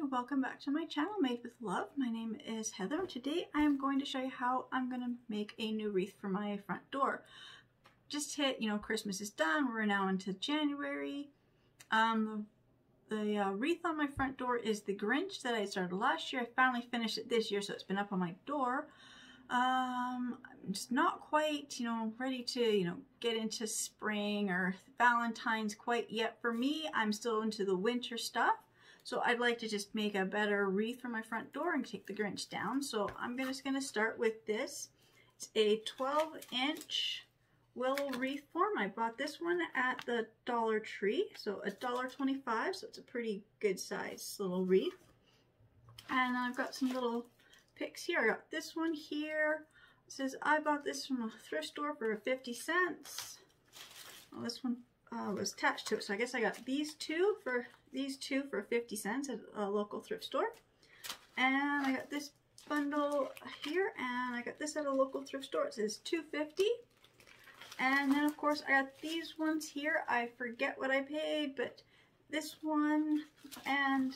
welcome back to my channel Made with Love. My name is Heather. and Today I am going to show you how I'm going to make a new wreath for my front door. Just hit, you know, Christmas is done. We're now into January. Um, the uh, wreath on my front door is the Grinch that I started last year. I finally finished it this year, so it's been up on my door. Um, I'm just not quite, you know, ready to, you know, get into spring or Valentine's quite yet. For me, I'm still into the winter stuff. So I'd like to just make a better wreath for my front door and take the Grinch down. So I'm just going to start with this. It's a 12 inch willow wreath form. I bought this one at the Dollar Tree. So a dollar twenty-five. so it's a pretty good size little wreath. And I've got some little picks here. I got this one here. It says I bought this from a thrift store for 50 cents. Well, this one uh, was attached to it. So I guess I got these two for these two for 50 cents at a local thrift store. And I got this bundle here and I got this at a local thrift store. It says 250 and then of course I got these ones here. I forget what I paid, but this one and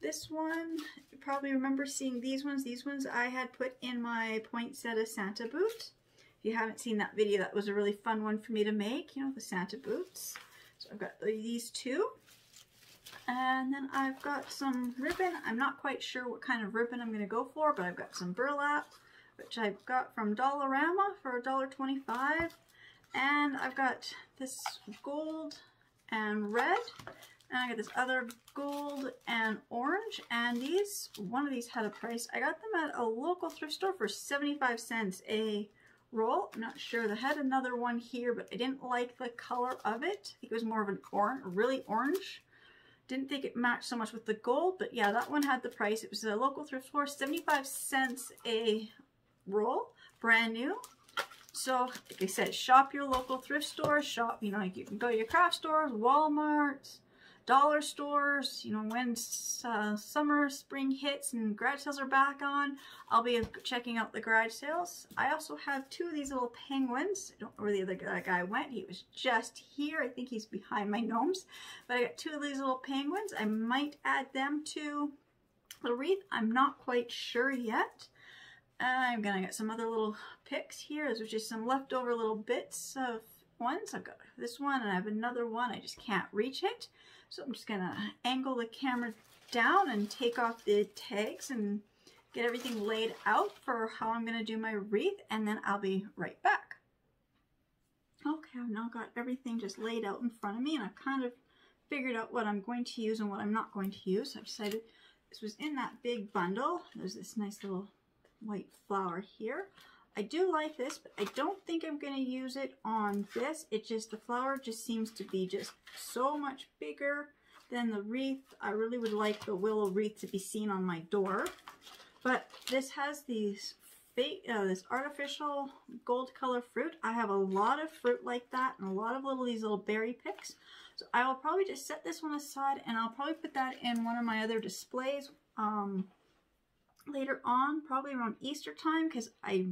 this one, you probably remember seeing these ones. These ones I had put in my poinsettia Santa boot. If you haven't seen that video, that was a really fun one for me to make, you know, the Santa boots. I've got these two. And then I've got some ribbon. I'm not quite sure what kind of ribbon I'm going to go for, but I've got some burlap, which I've got from Dollarama for $1.25. And I've got this gold and red. And I got this other gold and orange. And these, one of these had a price. I got them at a local thrift store for 75 cents a roll. I'm not sure. They had another one here, but I didn't like the color of it. I think it was more of an orange, really orange. Didn't think it matched so much with the gold, but yeah, that one had the price. It was a local thrift store, 75 cents a roll, brand new. So, like I said, shop your local thrift store, shop, you know, like you can go to your craft stores, Walmart, dollar stores, you know, when uh, summer, spring hits and garage sales are back on, I'll be checking out the garage sales. I also have two of these little penguins. I don't know where the other guy went. He was just here. I think he's behind my gnomes. But I got two of these little penguins. I might add them to the wreath. I'm not quite sure yet. I'm gonna get some other little picks here. Those are just some leftover little bits of ones. I've got this one and I have another one. I just can't reach it. So I'm just gonna angle the camera down and take off the tags and get everything laid out for how I'm gonna do my wreath and then I'll be right back. Okay, I've now got everything just laid out in front of me and I've kind of figured out what I'm going to use and what I'm not going to use. I've decided this was in that big bundle. There's this nice little white flower here. I do like this, but I don't think I'm going to use it on this. It just, the flower just seems to be just so much bigger than the wreath. I really would like the willow wreath to be seen on my door. But this has these fake, uh, this artificial gold color fruit. I have a lot of fruit like that and a lot of little, these little berry picks. So I will probably just set this one aside and I'll probably put that in one of my other displays um, later on, probably around Easter time because I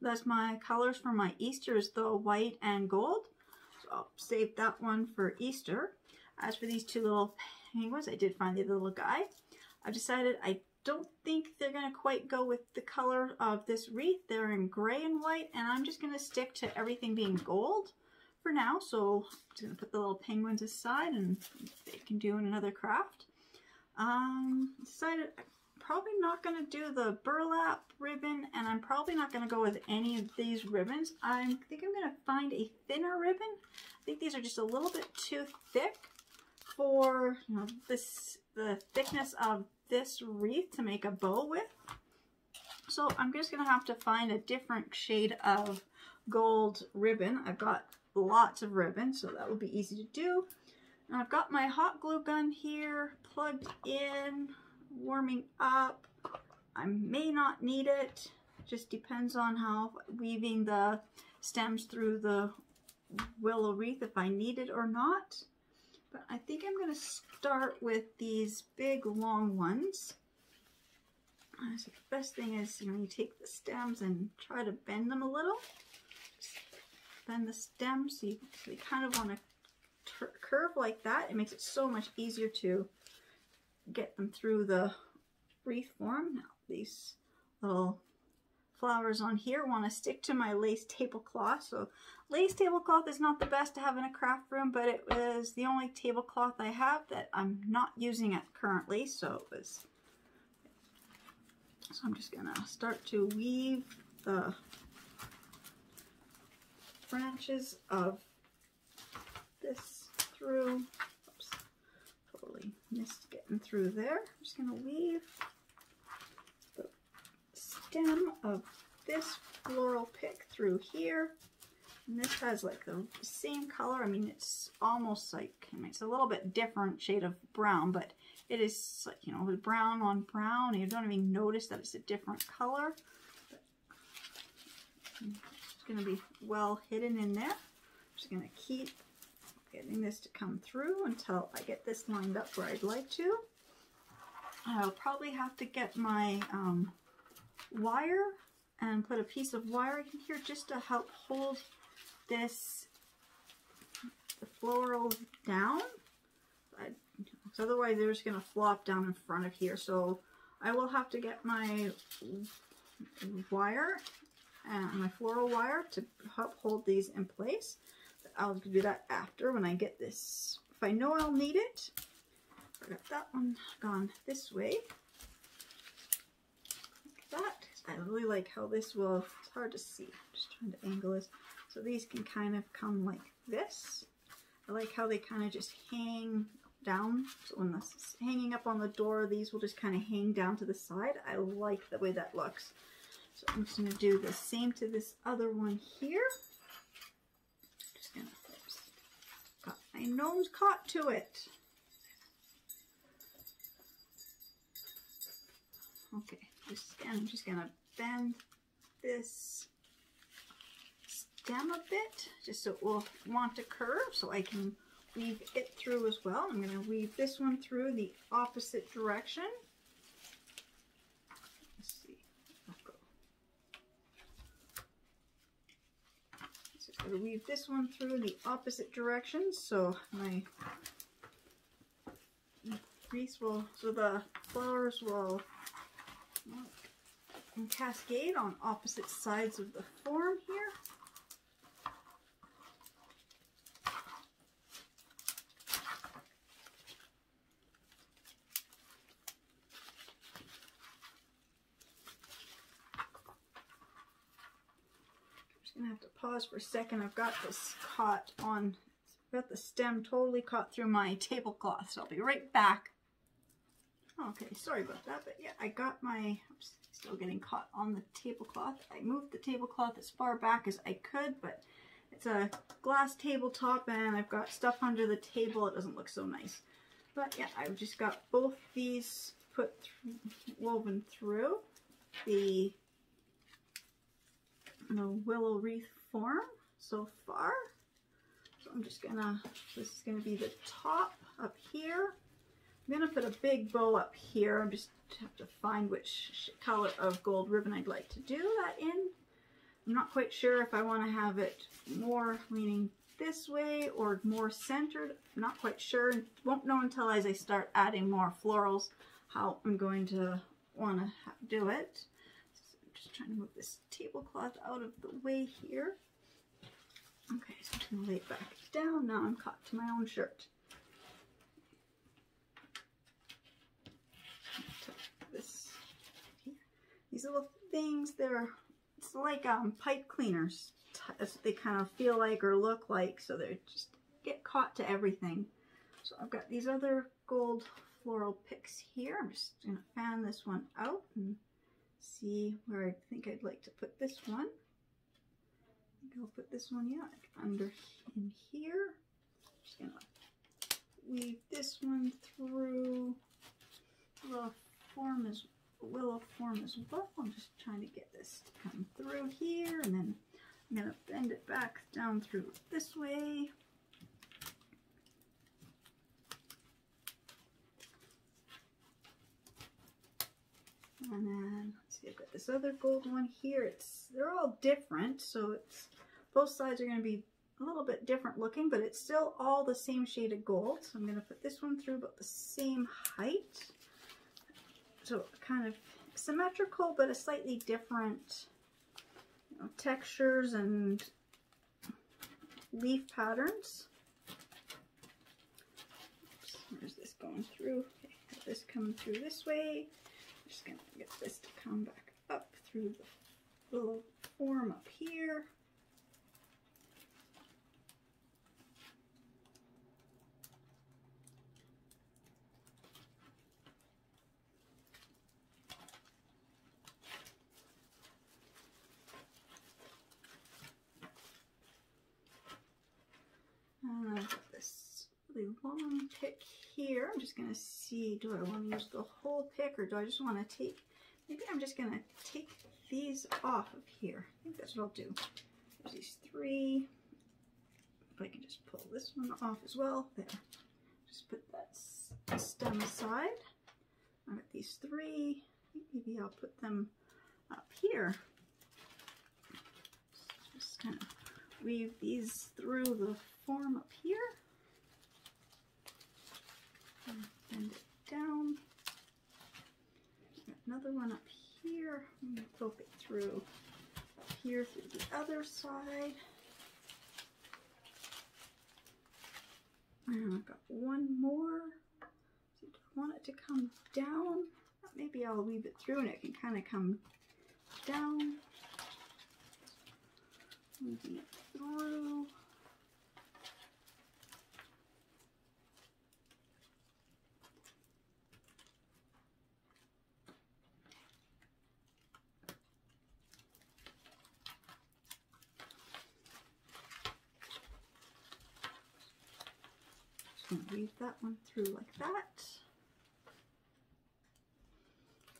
that's my colors for my Easter is the white and gold. So I'll save that one for Easter. As for these two little penguins, I did find the little guy. I've decided I don't think they're going to quite go with the color of this wreath. They're in gray and white, and I'm just going to stick to everything being gold for now. So I'm just going to put the little penguins aside, and they can do in another craft. Um, decided probably not going to do the burlap ribbon and I'm probably not going to go with any of these ribbons. I think I'm going to find a thinner ribbon. I think these are just a little bit too thick for you know, this the thickness of this wreath to make a bow with. So I'm just going to have to find a different shade of gold ribbon. I've got lots of ribbon, so that will be easy to do. And I've got my hot glue gun here plugged in warming up. I may not need it. Just depends on how weaving the stems through the willow wreath if I need it or not. But I think I'm going to start with these big long ones. So the best thing is, you know, you take the stems and try to bend them a little. Bend the stems so you, so kind of want to curve like that. It makes it so much easier to get them through the wreath form. Now these little flowers on here want to stick to my lace tablecloth. So lace tablecloth is not the best to have in a craft room, but it was the only tablecloth I have that I'm not using it currently. So it was, so I'm just gonna start to weave the branches of this through. Totally getting through there. I'm just gonna weave the stem of this floral pick through here. And this has like the same color. I mean, it's almost like, I mean, it's a little bit different shade of brown, but it is like, you know, brown on brown. You don't even notice that it's a different color. But it's going to be well hidden in there. I'm just going to keep getting this to come through until I get this lined up where I'd like to. I'll probably have to get my um, wire and put a piece of wire in here just to help hold this the floral down. I, otherwise they're just going to flop down in front of here. So I will have to get my wire and my floral wire to help hold these in place. I'll do that after when I get this. If I know I'll need it, I got that one gone this way. Like that. I really like how this will, it's hard to see, I'm just trying to angle this. So these can kind of come like this. I like how they kind of just hang down. So when this is hanging up on the door, these will just kind of hang down to the side. I like the way that looks. So I'm just going to do the same to this other one here. Just going to, oops, got my nose caught to it. Okay, just, I'm just going to bend this stem a bit, just so it will want to curve, so I can weave it through as well. I'm going to weave this one through the opposite direction. Let's see. go. To weave this one through in the opposite direction, so my wreath will, so the flowers will cascade on opposite sides of the form here. gonna have to pause for a second. I've got this caught on, got the stem totally caught through my tablecloth, so I'll be right back. Okay, sorry about that, but yeah, I got my, oops, still getting caught on the tablecloth. I moved the tablecloth as far back as I could, but it's a glass tabletop and I've got stuff under the table. It doesn't look so nice. But yeah, I've just got both these put th woven through the, the willow wreath form so far. So I'm just gonna, this is gonna be the top up here. I'm to put a big bow up here. I'm just have to find which color of gold ribbon I'd like to do that in. I'm not quite sure if I want to have it more leaning this way or more centered. I'm not quite sure. Won't know until as I start adding more florals how I'm going to want to do it. So I'm just trying to move this tablecloth out of the way here. Okay, so I'm to lay it back down. Now I'm caught to my own shirt. This, these little things, they're, it's like um, pipe cleaners. That's what they kind of feel like or look like. So they just get caught to everything. So I've got these other gold floral picks here. I'm just to fan this one out and see where I think I'd like to put this one. I'll put this one, yeah, under in here. Just going to weave this one through the form as willow form as well. I'm just trying to get this to come through here and then I'm to bend it back down through this way. And then, let's see, I've got this other gold one here. It's They're all different, so it's both sides are going to be a little bit different looking, but it's still all the same shade of gold. So I'm going to put this one through about the same height. So kind of symmetrical, but a slightly different you know, textures and leaf patterns. Oops, where's this going through? Okay, this coming through this way. I'm just gonna get this to come back up through the little form up here. And I've got this really long pick here. I'm just going to see, do I want to use the whole pick or do I just want to take, maybe I'm just going to take these off of here. I think that's what I'll do. There's these three. If I can just pull this one off as well. There. Just put that stem aside. I've got these three. Maybe I'll put them up here. Just kind of weave these through the form up here. Bend it down. Another one up here. I'm going to poke it through here through the other side. And I've got one more. So I want it to come down. Maybe I'll weave it through and it can kind of come down. Weaving it through. Just gonna weave that one through like that.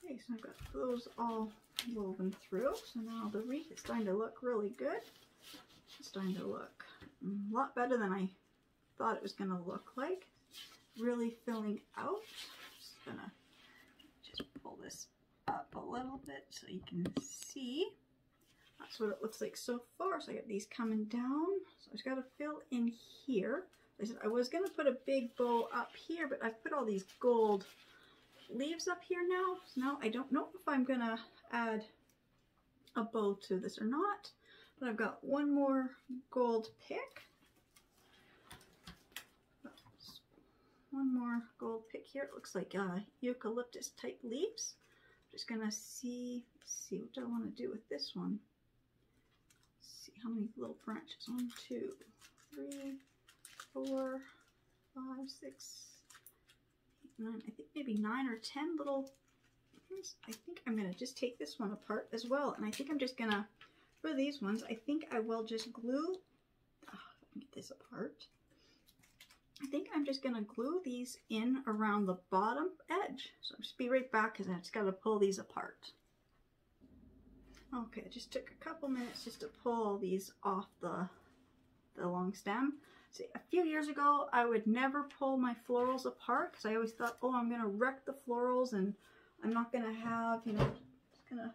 Okay, so I've got those all woven through. So now the wreath is starting to look really good. It's starting to look a lot better than I thought it was going to look like. Really filling out. Just gonna just pull this up a little bit so you can see. That's what it looks like so far. So I got these coming down. So I just got to fill in here. I said I was going to put a big bow up here, but I've put all these gold leaves up here now. Now I don't know if I'm going to add a bow to this or not. But I've got one more gold pick. One more gold pick here. It looks like uh, eucalyptus type leaves. I'm just gonna see, see what do I want to do with this one. Let's see how many little branches. One, two, three, four, five, six, eight, nine. I think maybe nine or ten little. I think I'm gonna just take this one apart as well, and I think I'm just gonna for these ones, I think I will just glue, oh, get this apart. I think I'm just gonna glue these in around the bottom edge. So I'll just be right back because I just gotta pull these apart. Okay, it just took a couple minutes just to pull these off the, the long stem. See, a few years ago, I would never pull my florals apart because I always thought, oh, I'm gonna wreck the florals and I'm not gonna have, you know, just gonna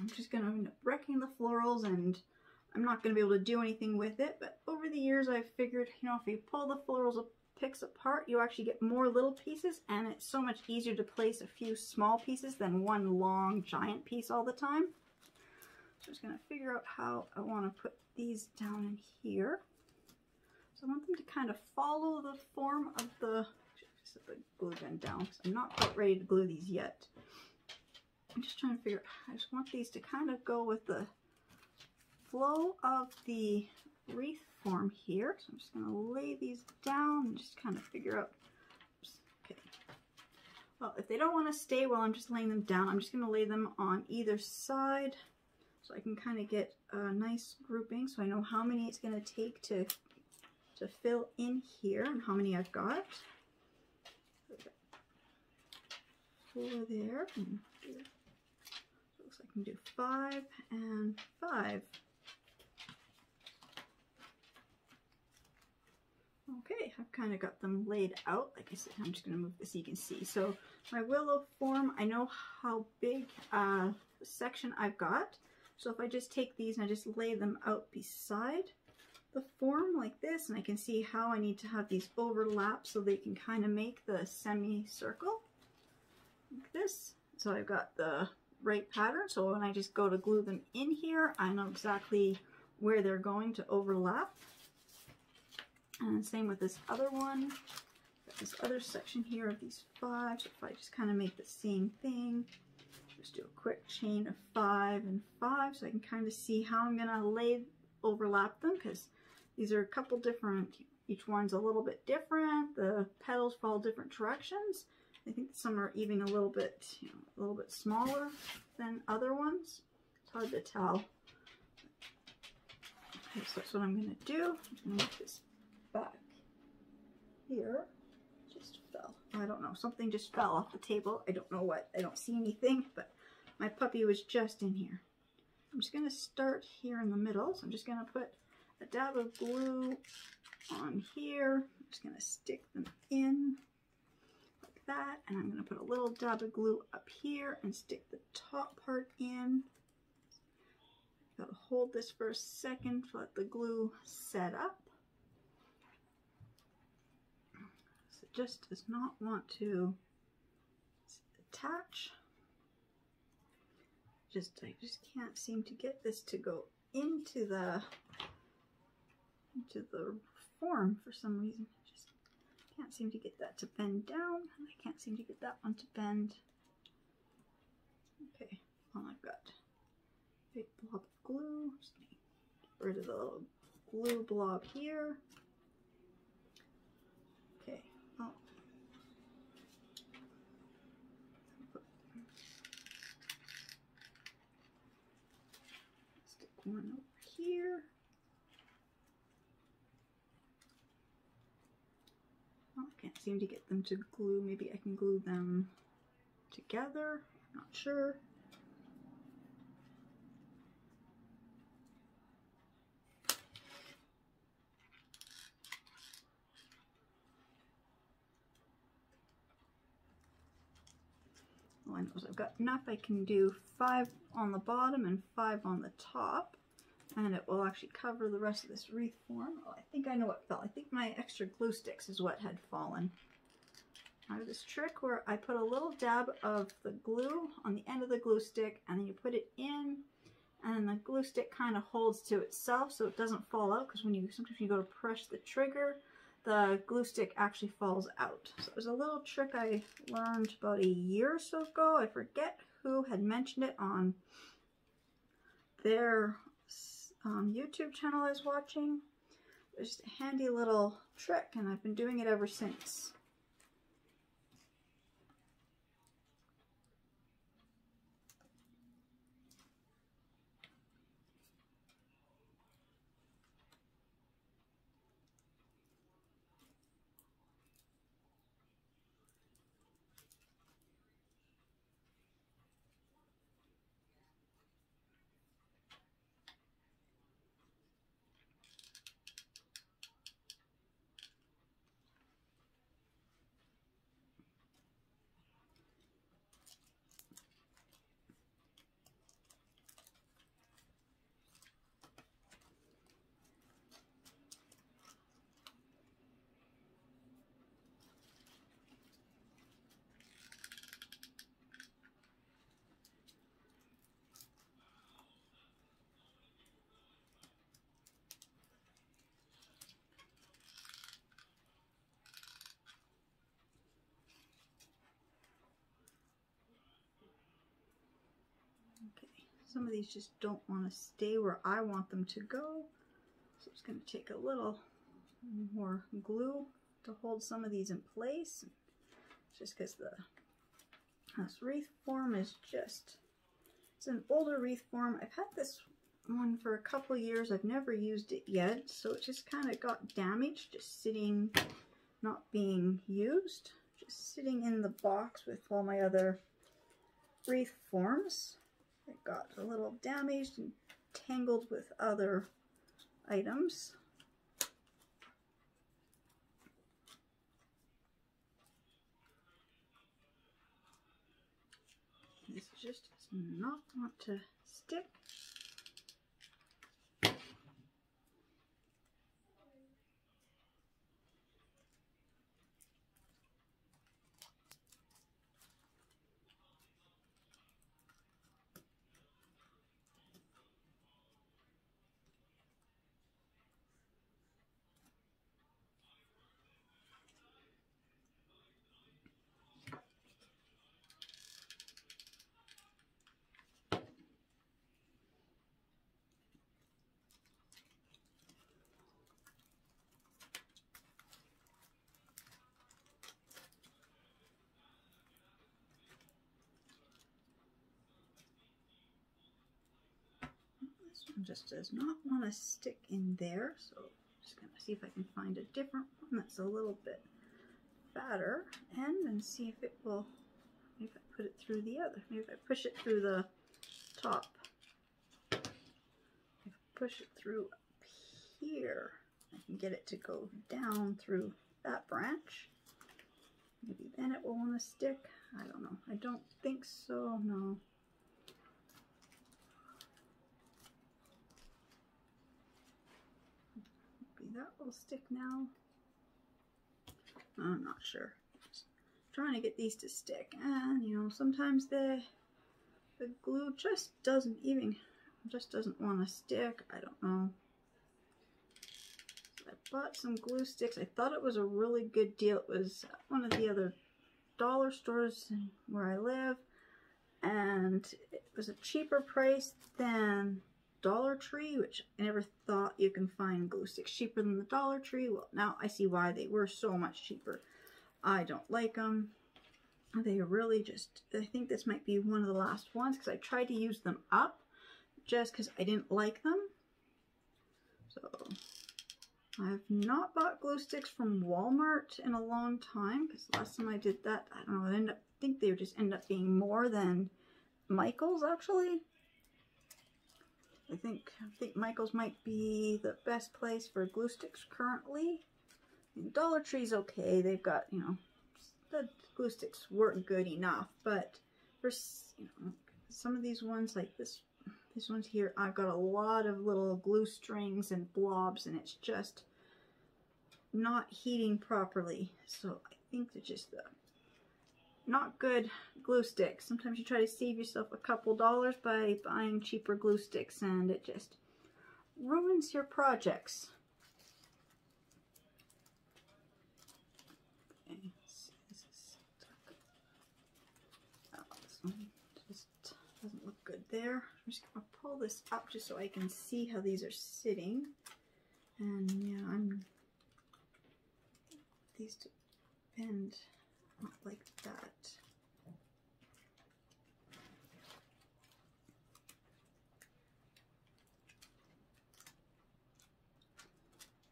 I'm just going to end up wrecking the florals and I'm not going to be able to do anything with it. But over the years, I've figured, you know, if you pull the florals picks apart, you actually get more little pieces and it's so much easier to place a few small pieces than one long giant piece all the time. So I'm just going to figure out how I want to put these down in here. So I want them to kind of follow the form of the, set the glue gun down because I'm not quite ready to glue these yet. I'm just trying to figure I just want these to kind of go with the flow of the wreath form here. So I'm just going to lay these down and just kind of figure out, oops, okay. Well, if they don't want to stay while I'm just laying them down, I'm just going to lay them on either side so I can kind of get a nice grouping so I know how many it's going to take to, to fill in here and how many I've got. Four there and I can do five and five. Okay, I've kind of got them laid out. Like I said, I'm just going to move this so you can see. So my willow form, I know how big uh, section I've got. So if I just take these and I just lay them out beside the form like this, and I can see how I need to have these overlap so they can kind of make the semicircle. Like this. So I've got the right pattern. So when I just go to glue them in here, I know exactly where they're going to overlap. And same with this other one. This other section here of these five. So if I just kind of make the same thing, just do a quick chain of five and five so I can kind of see how I'm going to lay overlap them because these are a couple different, each one's a little bit different. The petals fall different directions. I think some are even a little bit, you know, a little bit smaller than other ones. It's hard to tell. Okay, so that's what I'm going to do. I'm to make this back here. Just fell. I don't know. Something just fell off the table. I don't know what. I don't see anything, but my puppy was just in here. I'm just going to start here in the middle. So I'm just going to put a dab of glue on here. I'm just going to stick them in like that. And I'm going to put a little dab of glue up here and stick the top part in. Gotta hold this for a second to let the glue set up. So it just does not want to attach. Just I just can't seem to get this to go into the into the form for some reason. I just can't seem to get that to bend down. And I can't seem to get that one to bend. Okay, well I've got a big blob of glue. Just get rid of the little glue blob here. Okay, well, stick one over here. Well, I can't seem to get them to glue. Maybe I can glue them together. Not sure. I've got enough. I can do five on the bottom and five on the top. And it will actually cover the rest of this wreath form. Oh, I think I know what fell. I think my extra glue sticks is what had fallen. I have this trick where I put a little dab of the glue on the end of the glue stick and then you put it in and the glue stick kind of holds to itself so it doesn't fall out because when you sometimes you go to press the trigger the glue stick actually falls out. So it was a little trick I learned about a year or so ago. I forget who had mentioned it on their um, YouTube channel I was watching. Just a handy little trick and I've been doing it ever since. Okay, some of these just don't want to stay where I want them to go. So it's going to take a little more glue to hold some of these in place. Just because the this wreath form is just, it's an older wreath form. I've had this one for a couple years. I've never used it yet. So it just kind of got damaged, just sitting, not being used. Just sitting in the box with all my other wreath forms. It got a little damaged and tangled with other items. This just does not want to stick. Just does not want to stick in there. So I'm just going to see if I can find a different one that's a little bit fatter end and see if it will, maybe if I put it through the other, maybe if I push it through the top. If I push it through up here, I can get it to go down through that branch. Maybe then it will want to stick. I don't know. I don't think so. No. Maybe that will stick now. I'm not sure. Just trying to get these to stick. And, you know, sometimes the, the glue just doesn't even, just doesn't want to stick. I don't know. I bought some glue sticks. I thought it was a really good deal. It was one of the other dollar stores where I live. And it was a cheaper price than Dollar Tree, which I never thought you can find glue sticks cheaper than the Dollar Tree. Well, now I see why they were so much cheaper. I don't like them. They really just, I think this might be one of the last ones because I tried to use them up just because I didn't like them. So, I've not bought glue sticks from Walmart in a long time because last time I did that, I don't know, I end up, think they would just end up being more than Michael's actually. I think I think Michael's might be the best place for glue sticks currently. And Dollar Tree's okay. They've got, you know, the glue sticks weren't good enough, but for you know, some of these ones like this these ones here, I've got a lot of little glue strings and blobs and it's just not heating properly. So I think they're just the not good glue sticks. Sometimes you try to save yourself a couple dollars by buying cheaper glue sticks and it just ruins your projects. Doesn't look good there. I'm just gonna pull this up just so I can see how these are sitting. And yeah, I'm these to bend like that.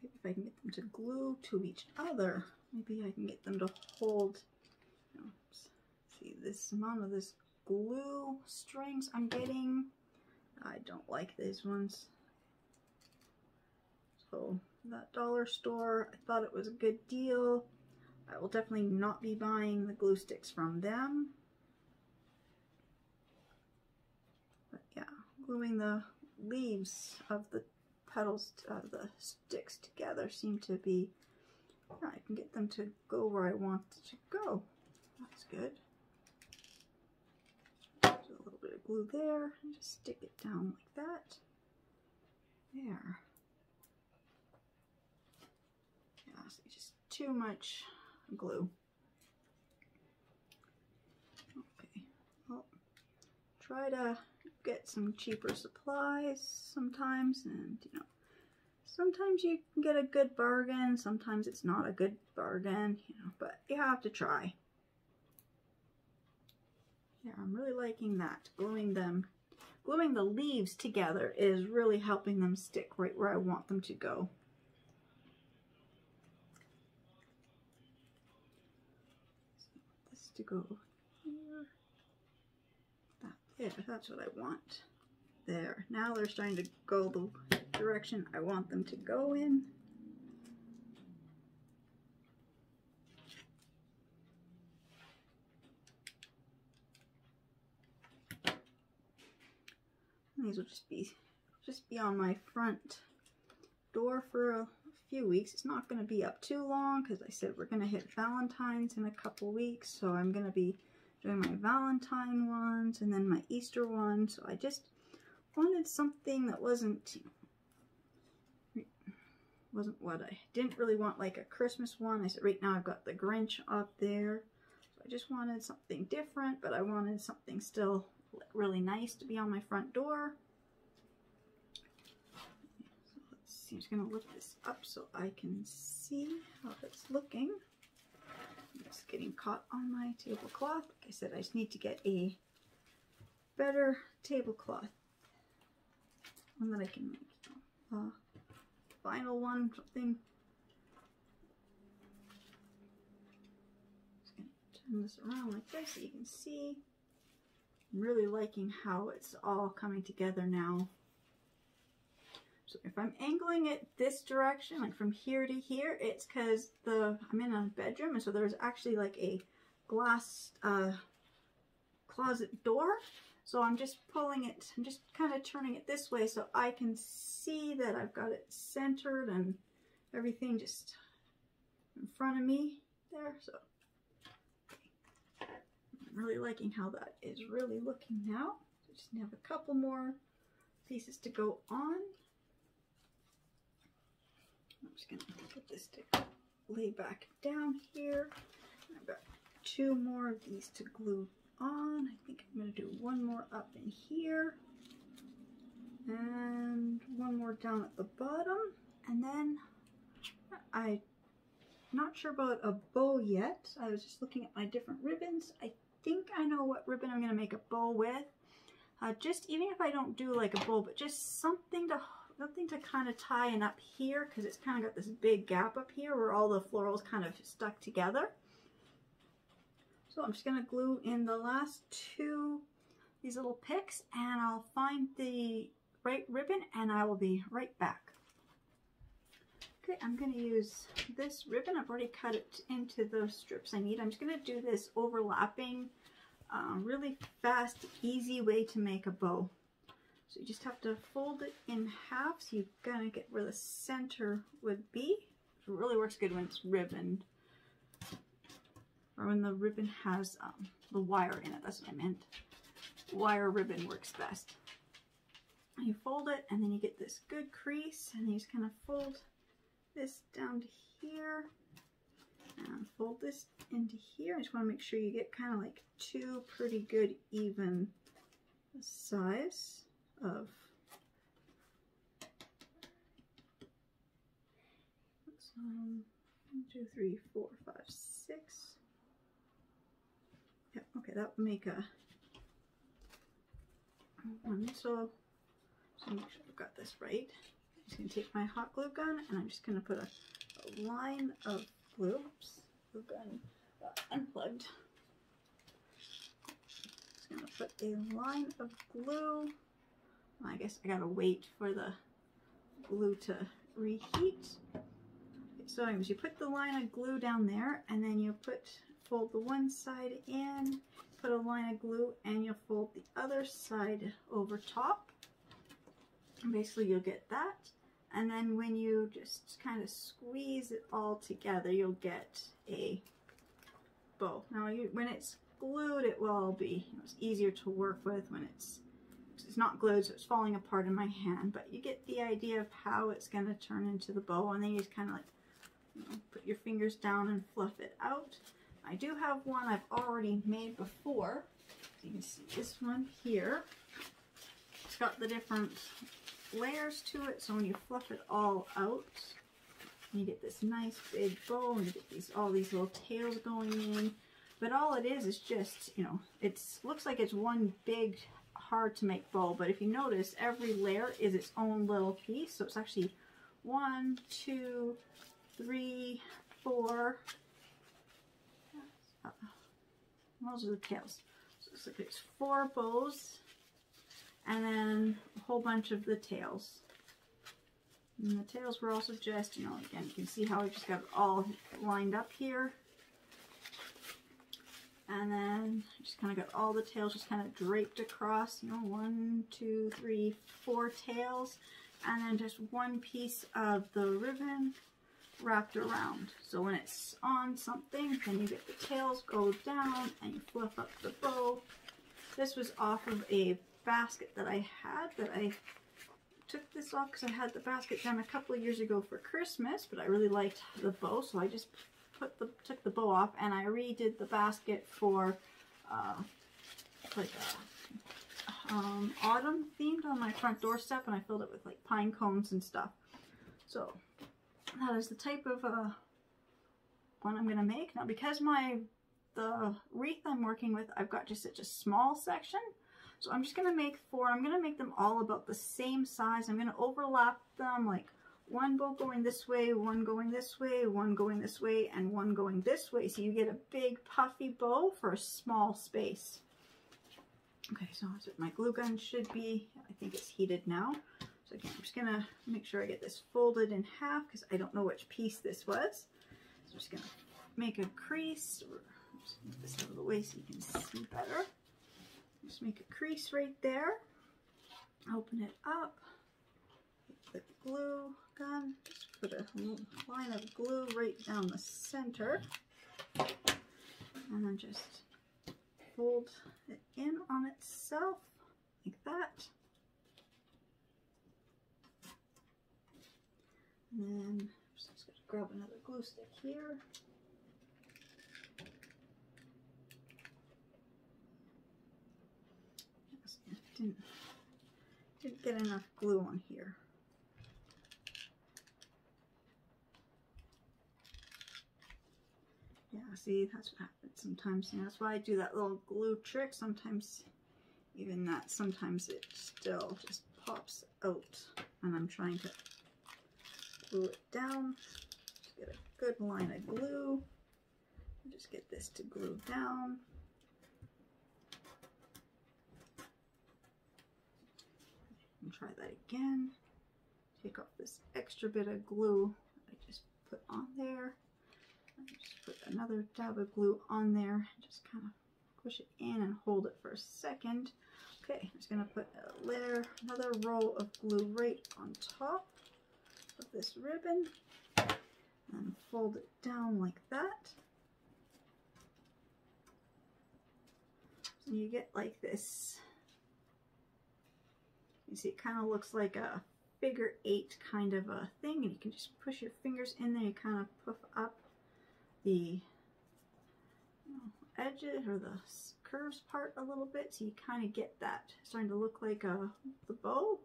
Maybe if I can get them to glue to each other, maybe I can get them to hold, see this amount of this glue strings I'm getting. I don't like these ones. So that dollar store, I thought it was a good deal. I will definitely not be buying the glue sticks from them. But yeah, gluing the leaves of the petals, of uh, the sticks together seem to be, yeah, I can get them to go where I want to go. That's good. Just a little bit of glue there and just stick it down like that. There. Yeah, so just too much glue. Okay, well, try to get some cheaper supplies sometimes and you know sometimes you can get a good bargain sometimes it's not a good bargain you know but you have to try. Yeah I'm really liking that. Gluing them gluing the leaves together is really helping them stick right where I want them to go to go here. Yeah, that's what I want. There. Now they're starting to go the direction I want them to go in. These will just be just be on my front door for a few weeks. It's not going to be up too long because I said we're going to hit Valentine's in a couple weeks. So I'm going to be doing my Valentine ones and then my Easter one. So I just wanted something that wasn't wasn't what I didn't really want like a Christmas one. I said right now I've got the Grinch up there. So I just wanted something different, but I wanted something still really nice to be on my front door. See, I'm just going to lift this up so I can see how it's looking. It's getting caught on my tablecloth. Like I said, I just need to get a better tablecloth. one that I can make. Uh, final one, something. Just gonna turn this around like this so you can see. I'm really liking how it's all coming together now. So if I'm angling it this direction, like from here to here, it's because the I'm in a bedroom and so there's actually like a glass uh, closet door. So I'm just pulling it, I'm just kind of turning it this way so I can see that I've got it centered and everything just in front of me there. So I'm really liking how that is really looking now. Just have a couple more pieces to go on. I'm just going to put this to lay back down here. I've got two more of these to glue on. I think I'm going to do one more up in here. And one more down at the bottom. And then I'm not sure about a bow yet. I was just looking at my different ribbons. I think I know what ribbon I'm going to make a bow with. Uh, just even if I don't do like a bow, but just something to something to kind of tie in up here because it's kind of got this big gap up here where all the florals kind of stuck together. So I'm just going to glue in the last two, these little picks, and I'll find the right ribbon and I will be right back. Okay, I'm going to use this ribbon. I've already cut it into those strips I need. I'm just going to do this overlapping, uh, really fast, easy way to make a bow. So you just have to fold it in half so you kind of get where the center would be. It really works good when it's ribboned. Or when the ribbon has um, the wire in it, that's what I meant. Wire ribbon works best. You fold it and then you get this good crease and you just kind of fold this down to here and fold this into here. I just want to make sure you get kind of like two pretty good even size of um, one, two, three, four, five, six. Yeah, okay, that would make a one. So, so make sure I've got this right. I'm just gonna take my hot glue gun and I'm just gonna put a, a line of glue. Oops, glue gun got unplugged. Just gonna put a line of glue I guess I gotta wait for the glue to reheat. So anyways, you put the line of glue down there and then you put, fold the one side in, put a line of glue and you'll fold the other side over top. And basically you'll get that. And then when you just kind of squeeze it all together, you'll get a bow. Now you, when it's glued, it will be you know, it's easier to work with when it's it's not glued, so it's falling apart in my hand, but you get the idea of how it's going to turn into the bow, and then you just kind of like, you know, put your fingers down and fluff it out. I do have one I've already made before. You can see this one here. It's got the different layers to it, so when you fluff it all out, you get this nice big bow, and you get these all these little tails going in. But all it is is just, you know, it looks like it's one big hard to make bow, but if you notice, every layer is its own little piece. So it's actually one, two, three, four. Uh, those are the tails. So it's like there's four bows and then a whole bunch of the tails. And the tails were also just, you know, again, you can see how I just got all lined up here. And then just kind of got all the tails just kind of draped across, you know, one, two, three, four tails. And then just one piece of the ribbon wrapped around. So when it's on something, then you get the tails go down and you fluff up the bow. This was off of a basket that I had that I took this off because I had the basket done a couple of years ago for Christmas, but I really liked the bow, so I just put the took the bow off and I redid the basket for uh, like a, um, autumn themed on my front doorstep and I filled it with like pine cones and stuff. So that is the type of uh, one I'm gonna make. Now because my the wreath I'm working with, I've got just such a small section. So I'm just to make four. I'm to make them all about the same size. I'm to overlap them like one bow going this way, one going this way, one going this way, and one going this way. So you get a big puffy bow for a small space. Okay, so that's what my glue gun should be, I think it's heated now. So again, I'm just to make sure I get this folded in half because I don't know which piece this was. So I'm just to make a crease. Just move this out of the way so you can see better. Just make a crease right there. Open it up. the glue gun. Just put a line of glue right down the center. And then just fold it in on itself like that. And then I'm just going to grab another glue stick here. Didn't, didn't get enough glue on here. Yeah, see, that's what happens sometimes. And that's why I do that little glue trick. Sometimes, even that, sometimes it still just pops out. And I'm trying to glue it down. Get a good line of glue. Just get this to glue down. And try that again. Take off this extra bit of glue I just put on there. Just put another dab of glue on there. Just kind of push it in and hold it for a second. Okay, I'm just going to put a layer, another roll of glue right on top of this ribbon and fold it down like that. So you get like this, you see it kind of looks like a figure eight kind of a thing and you can just push your fingers in there, you kind of puff up the edges or the curves part a little bit so you kind of get that starting to look like a, the bow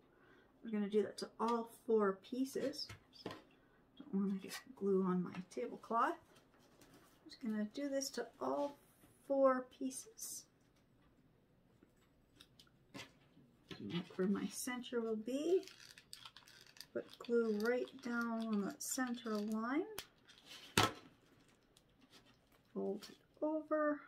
we're going to do that to all four pieces. Don't want to get glue on my tablecloth. I'm just going to do this to all four pieces. where my center will be. Put glue right down on that center line. Fold it over.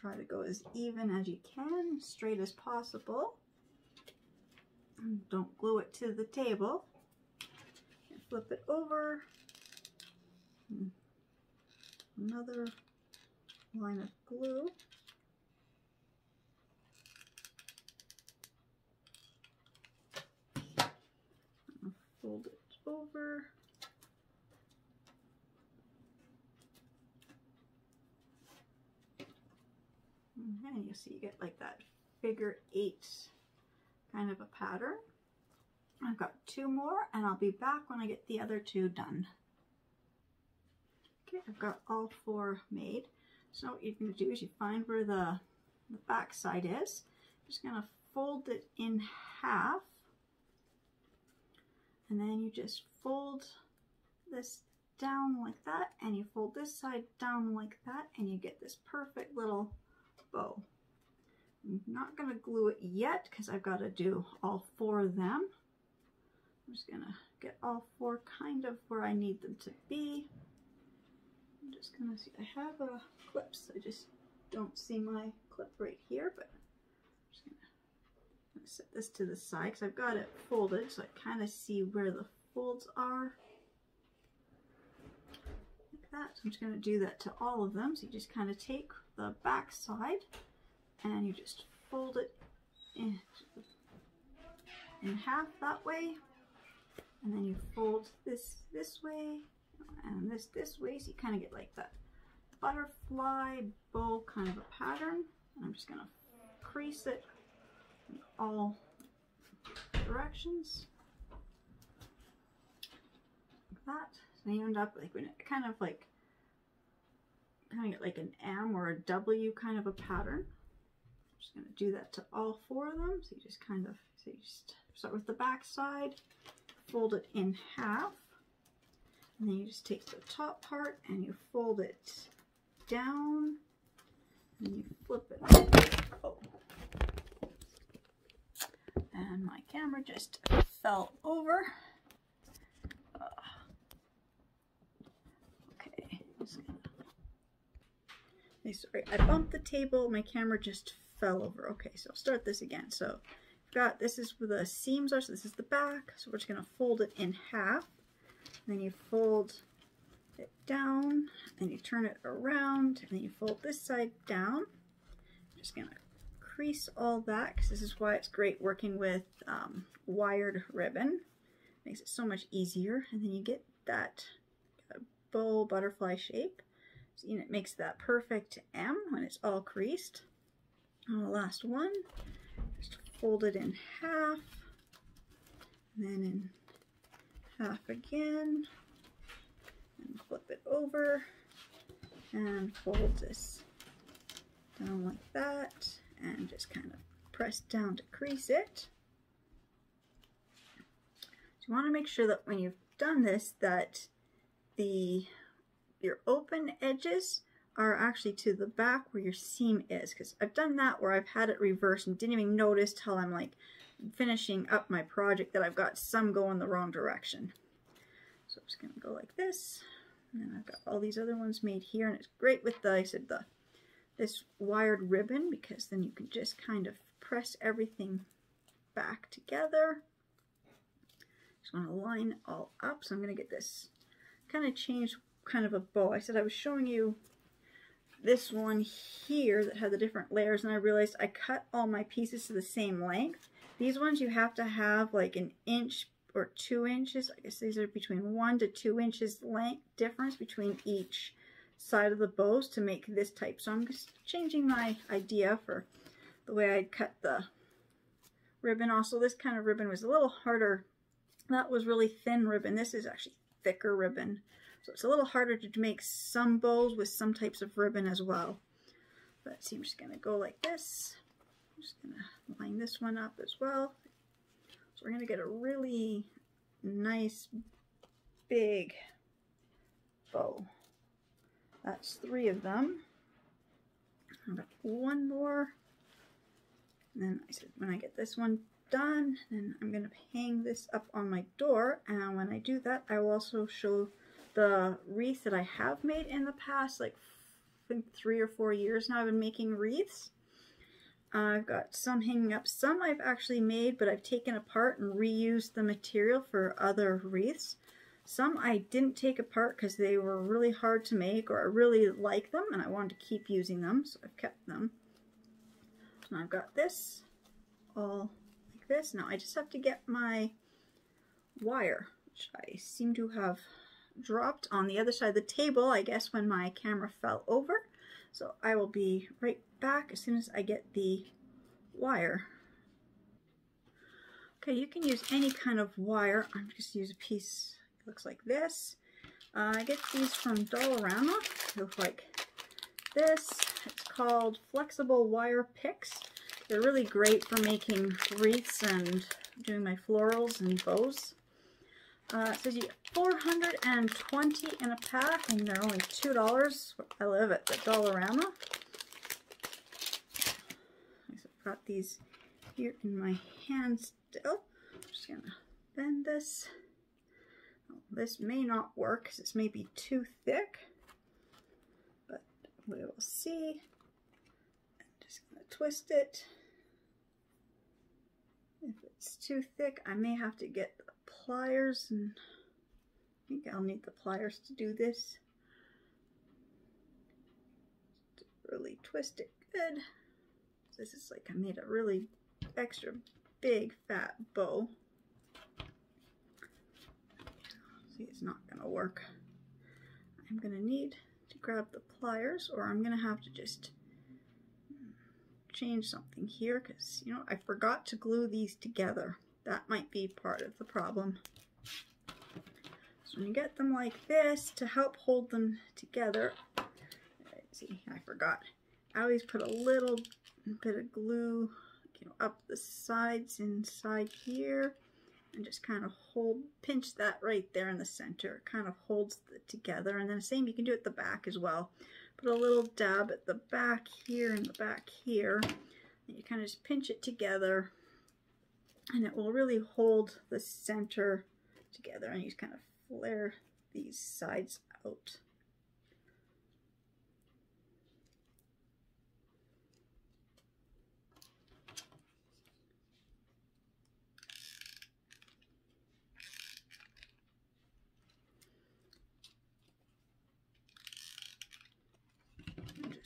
Try to go as even as you can, straight as possible. And don't glue it to the table. And flip it over. Hmm. Another line of glue. fold it over. Mm-hmm. And you see you get like that figure eight kind of a pattern. I've got two more and I'll be back when I get the other two done. Okay, I've got all four made. So what you're going to do is you find where the, the back side is. just going to fold it in half. And then you just fold this down like that and you fold this side down like that and you get this perfect little bow. I'm not going to glue it yet because I've got to do all four of them. I'm just going to get all four kind of where I need them to be. I'm just going to see, I have a clips, I just don't see my clip right here, but I'm just going to set this to the side because I've got it folded so I kind of see where the folds are. Like that. So I'm just going to do that to all of them. So you just kind of take the back side and you just fold it in, in half that way and then you fold this this way and this this way so you kind of get like that butterfly bow kind of a pattern and I'm just gonna crease it in all directions. Like that. So you end up like when it kind of like kind of like an M or a W kind of a pattern. I'm just to do that to all four of them. So you just kind of, so you just start with the back side, fold it in half, and then you just take the top part and you fold it down, And you flip it. Oh. And my camera just fell over. Uh, okay, Hey, sorry, I bumped the table. My camera just fell over. Okay, so I'll start this again. So I've got, this is where the seams are. So this is the back. So we're just going to fold it in half. Then you fold it down and you turn it around and then you fold this side down. I'm just going to crease all that because this is why it's great working with um, wired ribbon. Makes it so much easier. And then you get that bow butterfly shape. And it makes that perfect M when it's all creased. On the last one, just fold it in half, and then in half again, and flip it over, and fold this down like that, and just kind of press down to crease it. So you want to make sure that when you've done this that the your open edges are actually to the back where your seam is because I've done that where I've had it reversed and didn't even notice till I'm like finishing up my project that I've got some going the wrong direction. So I'm just going to go like this and then I've got all these other ones made here and it's great with the, I said the this wired ribbon because then you can just kind of press everything back together. Just want to line all up so I'm going to get this kind of changed kind of a bow. I said I was showing you this one here that had the different layers and I realized I cut all my pieces to the same length. These ones you have to have like an inch or two inches. I guess these are between one to two inches length difference between each side of the bows to make this type. So I'm just changing my idea for the way I cut the ribbon. Also, this kind of ribbon was a little harder. That was really thin ribbon. This is actually thicker ribbon. So it's a little harder to make some bows with some types of ribbon as well. But see, I'm just going to go like this. I'm just going to line this one up as well. So we're going to get a really nice big bow. That's three of them. I've got one more. And then I said when I get this one done, then I'm going to hang this up on my door. And when I do that, I will also show the wreath that I have made in the past, like three or four years now I've been making wreaths. I've got some hanging up. Some I've actually made, but I've taken apart and reused the material for other wreaths. Some I didn't take apart because they were really hard to make or I really like them and I wanted to keep using them, so I've kept them. And I've got this all like this. Now I just have to get my wire, which I seem to have dropped on the other side of the table, I guess, when my camera fell over. So I will be right back as soon as I get the wire. Okay, you can use any kind of wire. I'm just use a piece looks like this. Uh, I get these from Dollarama. They look like this. It's called Flexible Wire Picks. They're really great for making wreaths and doing my florals and bows. Uh, you get 420 in a pack, and they're only $2. I live at the Dollarama. I've got these here in my hand still. I'm just going to bend this. This may not work because it's maybe too thick, but we will see. I'm just going to twist it. If it's too thick, I may have to get pliers and I think I'll need the pliers to do this. To really twist it good. This is like I made a really extra big fat bow. See, it's not to work. I'm to need to grab the pliers or I'm to have to just change something here because, you know, I forgot to glue these together. That might be part of the problem. So when you get them like this, to help hold them together, see, I forgot. I always put a little bit of glue you know, up the sides inside here and just kind of hold, pinch that right there in the center. It kind of holds it together. And then the same, you can do at the back as well. Put a little dab at the back here and the back here. And you kind of just pinch it together and it will really hold the center together and you just kind of flare these sides out.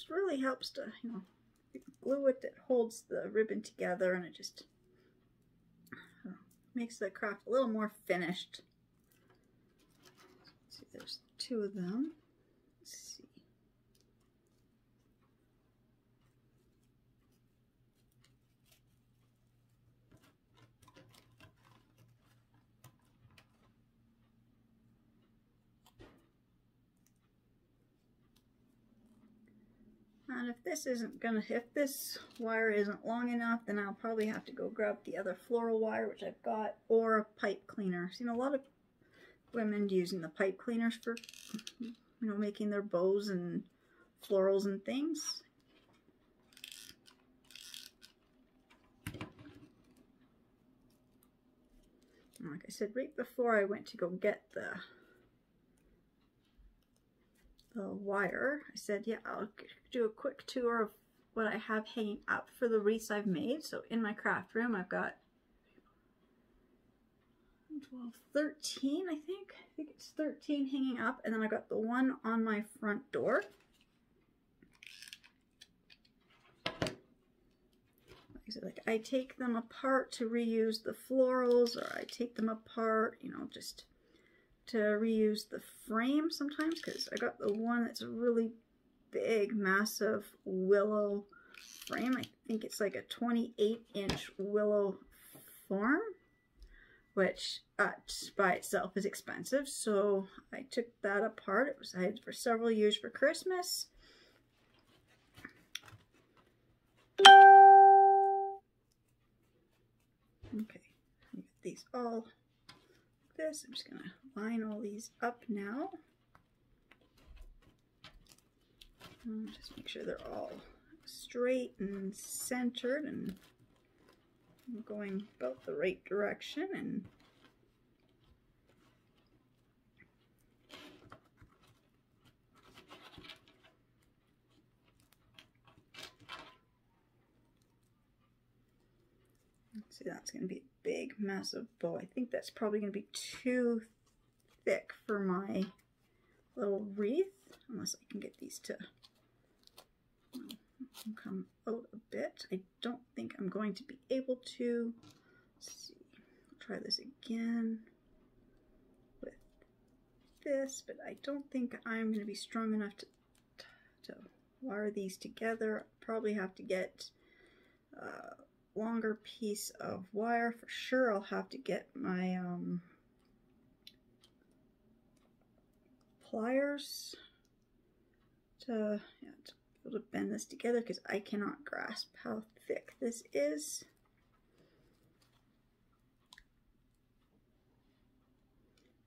just really helps to, you know, glue it that holds the ribbon together and it just makes the craft a little more finished. see, there's two of them. And if this isn't gonna, if this wire isn't long enough, then I'll probably have to go grab the other floral wire, which I've got, or a pipe cleaner. I've seen a lot of women using the pipe cleaners for, you know, making their bows and florals and things. like I said, right before I went to go get the the wire, I said, yeah, I'll do a quick tour of what I have hanging up for the wreaths I've made. So in my craft room, I've got 12, 13, I think. I think it's 13 hanging up. And then I got the one on my front door. Like I take them apart to reuse the florals or I take them apart, you know, just to reuse the frame sometimes because I got the one that's a really big, massive willow frame. I think it's like a 28 inch willow form, which uh, by itself is expensive. So I took that apart. It was I had for several years for Christmas. Okay, these all this. I'm just to line all these up now. And just make sure they're all straight and centered and going about the right direction and See, that's going to be a big, massive bow. I think that's probably going to be too thick for my little wreath, unless I can get these to come out a bit. I don't think I'm going to be able to. Let's see, I'll try this again with this, but I don't think I'm going to be strong enough to, to wire these together. Probably have to get a longer piece of wire. For sure I'll have to get my um, pliers to, yeah, to be able to bend this together because I cannot grasp how thick this is.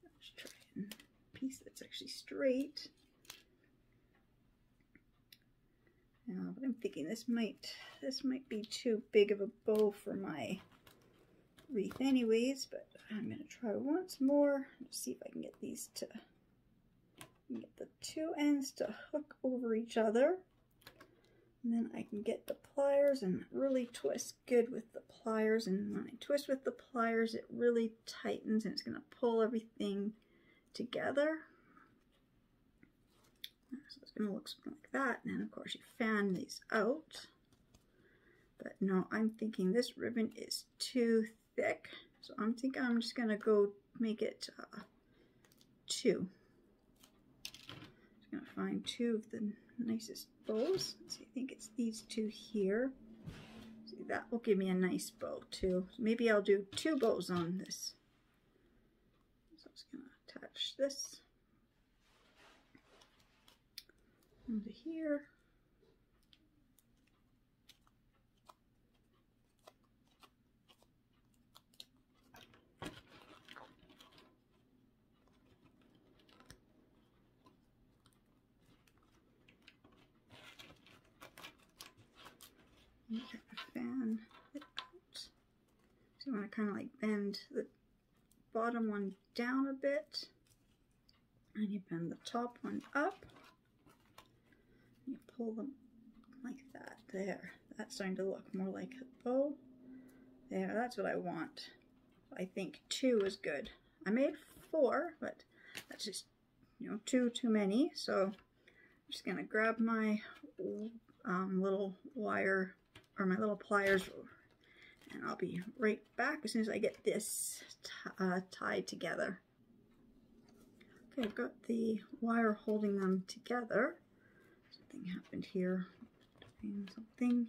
Let's try a piece that's actually straight. Yeah, but I'm thinking this might this might be too big of a bow for my wreath anyways, but I'm gonna try once more to see if I can get these to get the two ends to hook over each other. And then I can get the pliers and really twist good with the pliers. And when I twist with the pliers, it really tightens and it's going to pull everything together. So it's going to look something like that. And then, of course, you fan these out. But no, I'm thinking this ribbon is too thick. So I'm thinking I'm just going to go make it uh, two. To find two of the nicest bows. So I think it's these two here. See, that will give me a nice bow too. Maybe I'll do two bows on this. So I'm just to attach this into here. You kind of fan it out. So you want to kind of like bend the bottom one down a bit. And you bend the top one up. You pull them like that. There. That's starting to look more like a bow. There, that's what I want. I think two is good. I made four, but that's just, you know, two too many. So I'm just going to grab my um, little wire or my little pliers I'll be right back as soon as I get this uh, tied together. Okay, I've got the wire holding them together. Something happened here. Something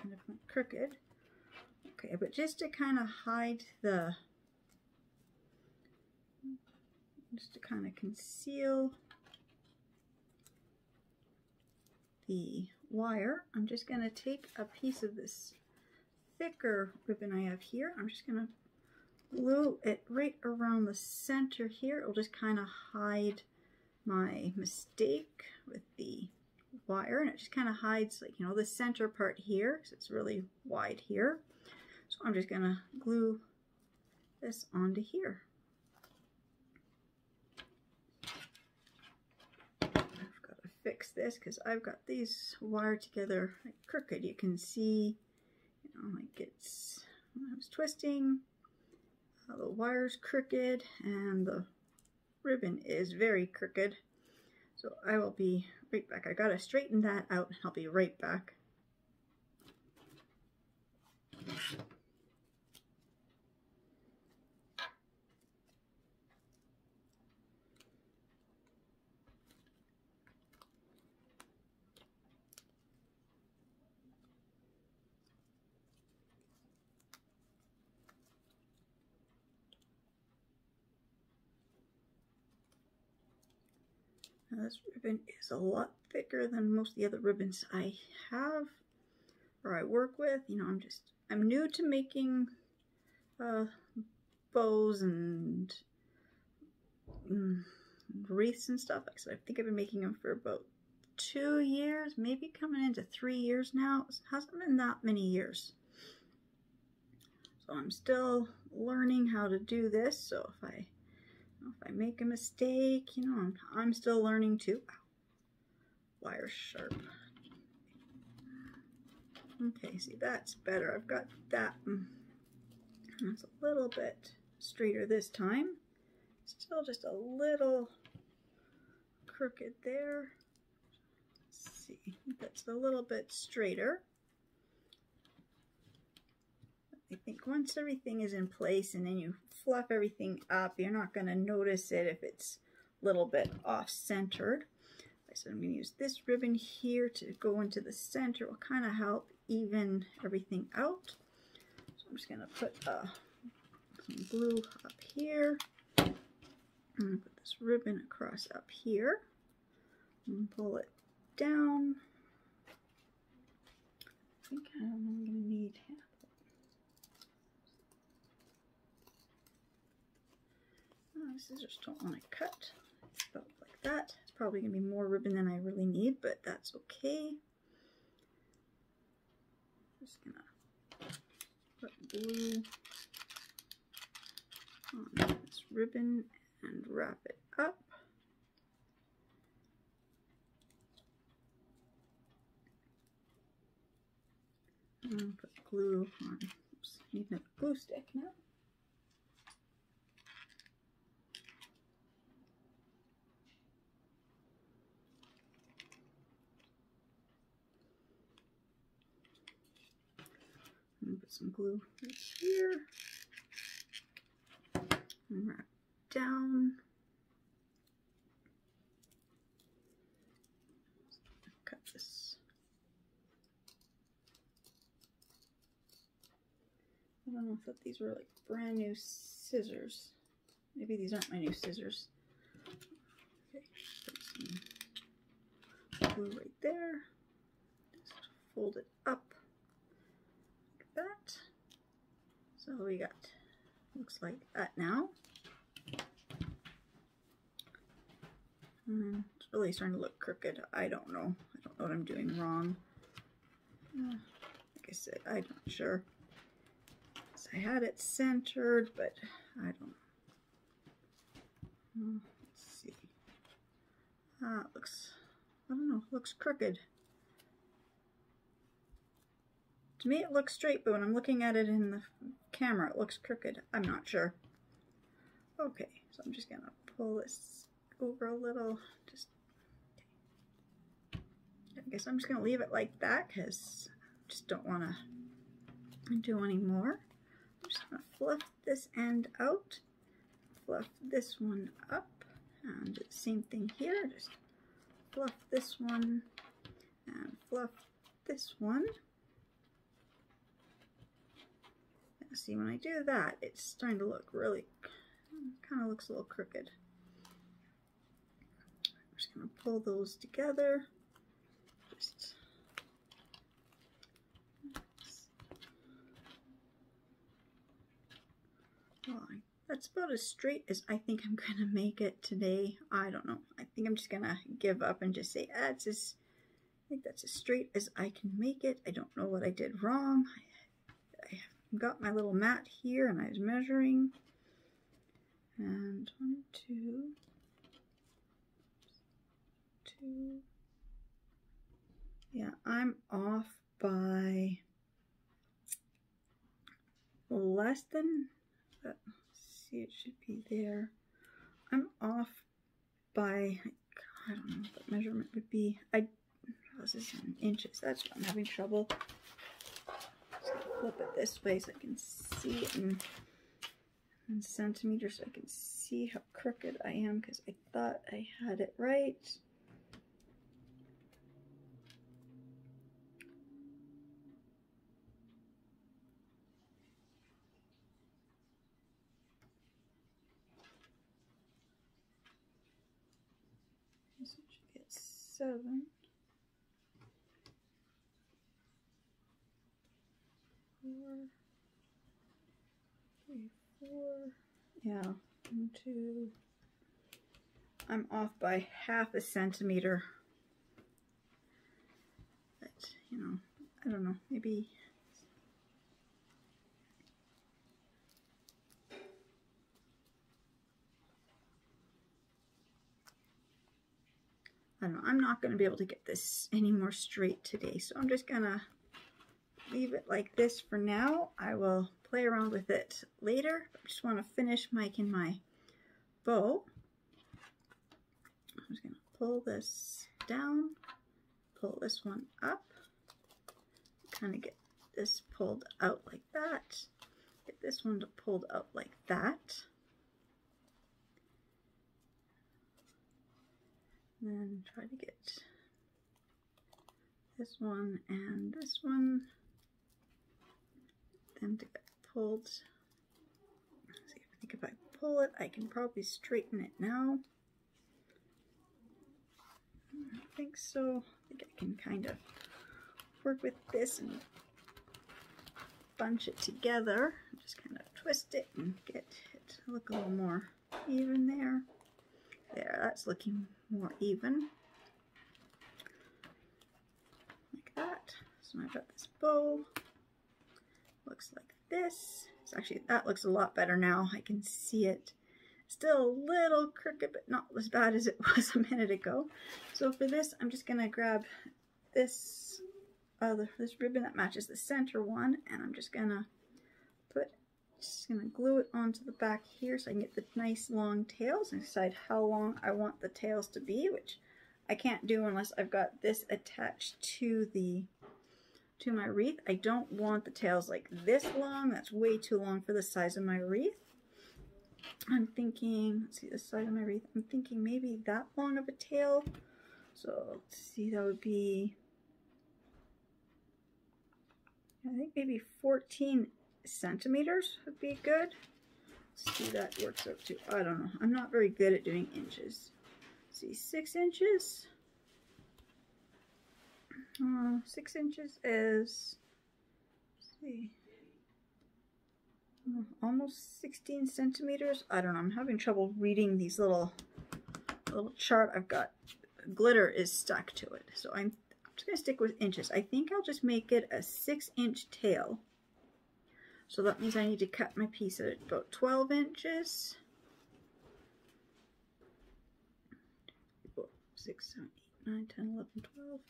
kind of went crooked. Okay, but just to kind of hide the, just to kind of conceal the wire, I'm just going to take a piece of this thicker ribbon I have here. I'm just going to glue it right around the center here. It'll just kind of hide my mistake with the wire and it just kind of hides like you know the center part here because it's really wide here so I'm just gonna glue this onto here I've got to fix this because I've got these wired together crooked you can see know like it's I was twisting uh, the wire's crooked and the ribbon is very crooked so I will be right back. I gotta straighten that out. I'll be right back. This ribbon is a lot thicker than most of the other ribbons I have or I work with. You know, I'm just, I'm new to making uh, bows and mm, wreaths and stuff. So I think I've been making them for about two years, maybe coming into three years now. It hasn't been that many years. So I'm still learning how to do this. So if I if I make a mistake, you know, I'm, I'm still learning too. Wire sharp. Okay, see, that's better. I've got that. Mm. It's a little bit straighter this time. Still just a little crooked there. Let's see, that's a little bit straighter. I think once everything is in place and then you fluff everything up, you're not going to notice it if it's a little bit off-centered. So I'm going to use this ribbon here to go into the center. It will kind of help even everything out. So I'm just going to put uh, some glue up here. I'm going to put this ribbon across up here and pull it down. I think I'm going to need my scissors don't want to cut. About like that. It's probably going to be more ribbon than I really need, but that's okay. Just going to put glue on this ribbon and wrap it up. And put glue on, oops, need a glue stick now. Put some glue right here. And wrap down. Cut this. I don't know if that these were like brand new scissors. Maybe these aren't my new scissors. Okay, put some glue right there. Just fold it up that. So we got, looks like that now. Mm, it's really starting to look crooked. I don't know. I don't know what I'm doing wrong. Uh, like I said, I'm not sure. So I had it centered, but I don't hmm, Let's see. Ah, looks, I don't know, looks crooked. To me it looks straight, but when I'm looking at it in the camera, it looks crooked. I'm not sure. Okay, so I'm just gonna pull this over a little. Just, I guess I'm just gonna leave it like that because I just don't want to do any more. I'm just gonna fluff this end out, fluff this one up, and do the same thing here. Just fluff this one and fluff this one. See, when I do that, it's starting to look really, kind of looks a little crooked. I'm just going to pull those together. Just that's about as straight as I think I'm going to make it today. I don't know. I think I'm just going to give up and just say, ah, it's as, I think that's as straight as I can make it. I don't know what I did wrong. I got my little mat here and I was measuring. And one, two, two. Yeah, I'm off by less than, uh, see, it should be there. I'm off by, I don't know what measurement would be. I, oh, this is in inches. That's what I'm having trouble. Flip it this way so I can see it in, in centimeters so I can see how crooked I am because I thought I had it right. seven. Four, three, four. Yeah, one, two. I'm off by half a centimeter. But, you know, I don't know, maybe I don't know, I'm not going to be able to get this any more straight today, so I'm just going to leave it like this for now. I will play around with it later. I just want to finish making my bow. I'm just going to pull this down, pull this one up, kind of get this pulled out like that, get this one to pulled out like that. then try to get this one and this one them to get pulled. See, I think if I pull it, I can probably straighten it now. I think so. I think I can kind of work with this and bunch it together. Just kind of twist it and get it to look a little more even there. There, that's looking more even. Like that. So I've got this bow. Looks like this. It's actually, that looks a lot better now. I can see it. Still a little crooked, but not as bad as it was a minute ago. So for this, I'm just going to grab this, uh, this ribbon that matches the center one, and I'm just going to put just going to glue it onto the back here so I can get the nice long tails and decide how long I want the tails to be, which I can't do unless I've got this attached to the to my wreath. I don't want the tails like this long. That's way too long for the size of my wreath. I'm thinking, let's see the size of my wreath. I'm thinking maybe that long of a tail. So let's see, that would be, I think maybe 14 centimeters would be good. Let's see that works out to. I don't know. I'm not very good at doing inches. Let's see, six inches. Uh, six inches is, see, almost 16 centimeters. I don't know. I'm having trouble reading these little little chart I've got. Glitter is stuck to it, so I'm just going to stick with inches. I think I'll just make it a 6 inch tail. So that means I need to cut my piece at about 12 inches. 6, 7, 8, 9, 10, 11, 12.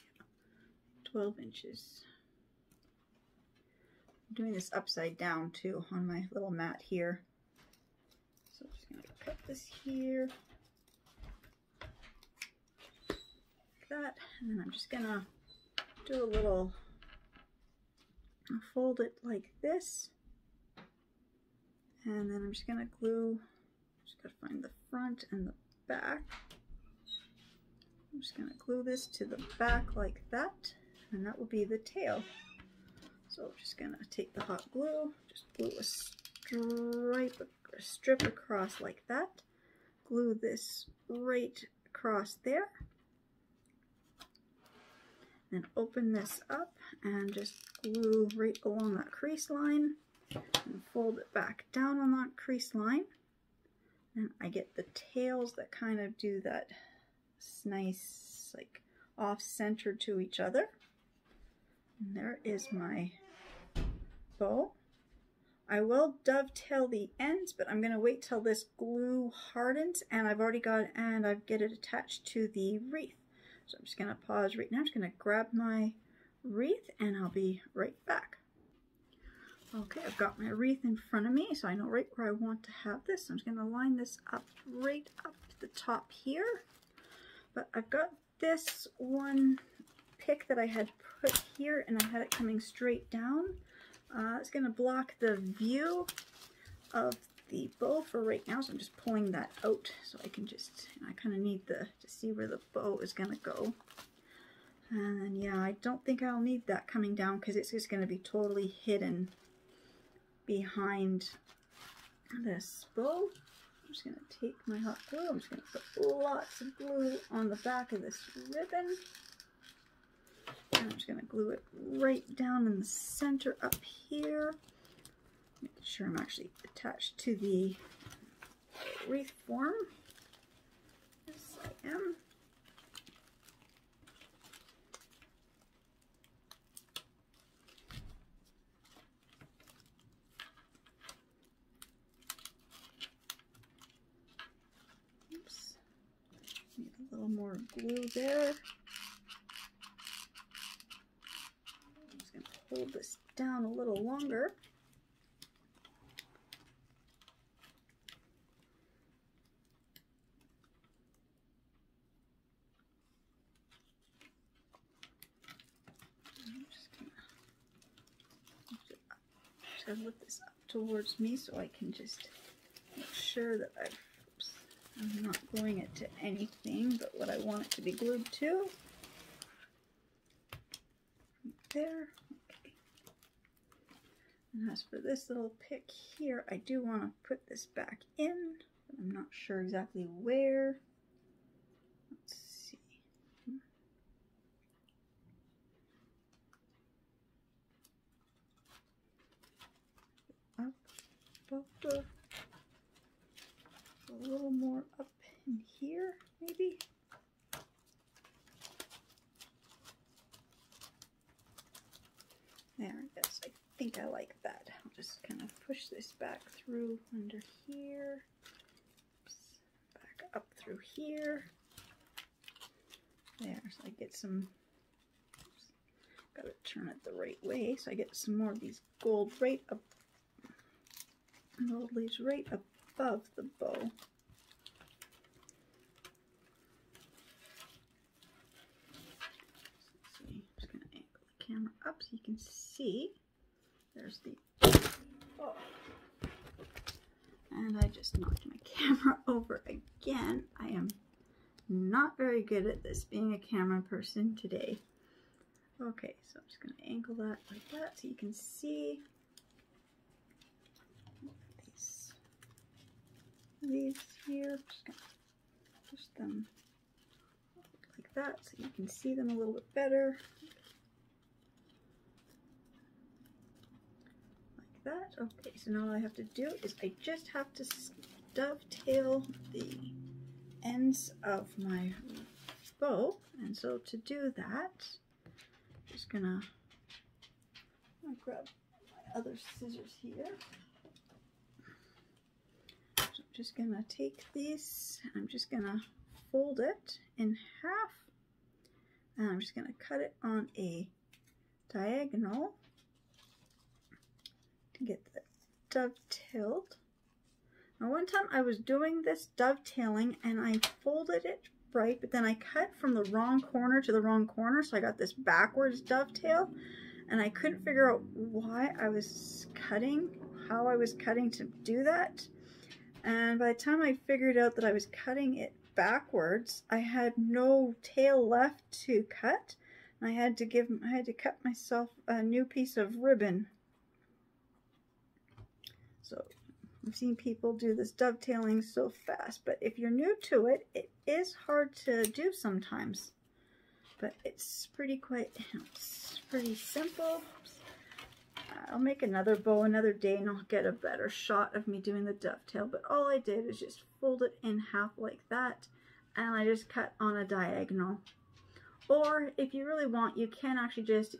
12 inches. I'm doing this upside down too on my little mat here. So I'm just going to cut this here. Like that. And then I'm just going to do a little, I'll fold it like this. And then I'm just going to glue, just got to find the front and the back. I'm just going to glue this to the back like that, and that will be the tail. So I'm just going to take the hot glue, just glue a stripe, a strip across like that, glue this right across there, then open this up and just glue right along that crease line and fold it back down on that crease line. And I get the tails that kind of do that nice like off center to each other. And there is my bow. I will dovetail the ends, but I'm going to wait till this glue hardens and I've already got and I've get it attached to the wreath. So I'm just going to pause right now. I'm just going to grab my wreath and I'll be right back. Okay, I've got my wreath in front of me, so I know right where I want to have this. I'm just going to line this up right up the top here. But I've got this one pick that I had put here and I had it coming straight down. Uh, it's going to block the view of the bow for right now, so I'm just pulling that out so I can just, I kind of need the to see where the bow is going to go. And yeah, I don't think I'll need that coming down because it's just going to be totally hidden behind this bow. I'm just going to take my hot glue. I'm just going to put lots of glue on the back of this ribbon. I'm just going to glue it right down in the center up here. Make sure I'm actually attached to the wreath form. Yes, I am. Oops. Need a little more glue there. I'm just going to hold this down a little longer. I'm just going to lift this up towards me so I can just make sure that I've I'm not gluing it to anything but what I want it to be glued to. Right there. And as for this little pick here, I do want to put this back in. I'm not sure exactly where. Let's see. Up, up, a little more up in here, maybe. There it is. I think I like that. I'll just kind of push this back through under here. Oops. Back up through here. There, so I get some, oops, gotta turn it the right way, so I get some more of these gold right up, gold leaves right above the bow. Let's see, I'm just to angle the camera up so you can see. There's the oh. And I just knocked my camera over again. I am not very good at this, being a camera person today. Okay, so I'm just going to angle that like that so you can see these here. Just gonna push them like that so you can see them a little bit better. That. Okay, so now all I have to do is I just have to dovetail the ends of my bow. And so to do that, I'm Just gonna grab my other scissors here. So I'm just gonna take this, I'm just gonna fold it in half, and I'm just gonna cut it on a diagonal get the dovetailed. Now one time I was doing this dovetailing and I folded it right, but then I cut from the wrong corner to the wrong corner, so I got this backwards dovetail, and I couldn't figure out why I was cutting, how I was cutting to do that. And by the time I figured out that I was cutting it backwards, I had no tail left to cut. I had to give, I had to cut myself a new piece of ribbon. So I've seen people do this dovetailing so fast, but if you're new to it, it is hard to do sometimes. But it's pretty quite, it's pretty simple. I'll make another bow another day and I'll get a better shot of me doing the dovetail. But all I did is just fold it in half like that and I just cut on a diagonal. Or if you really want, you can actually just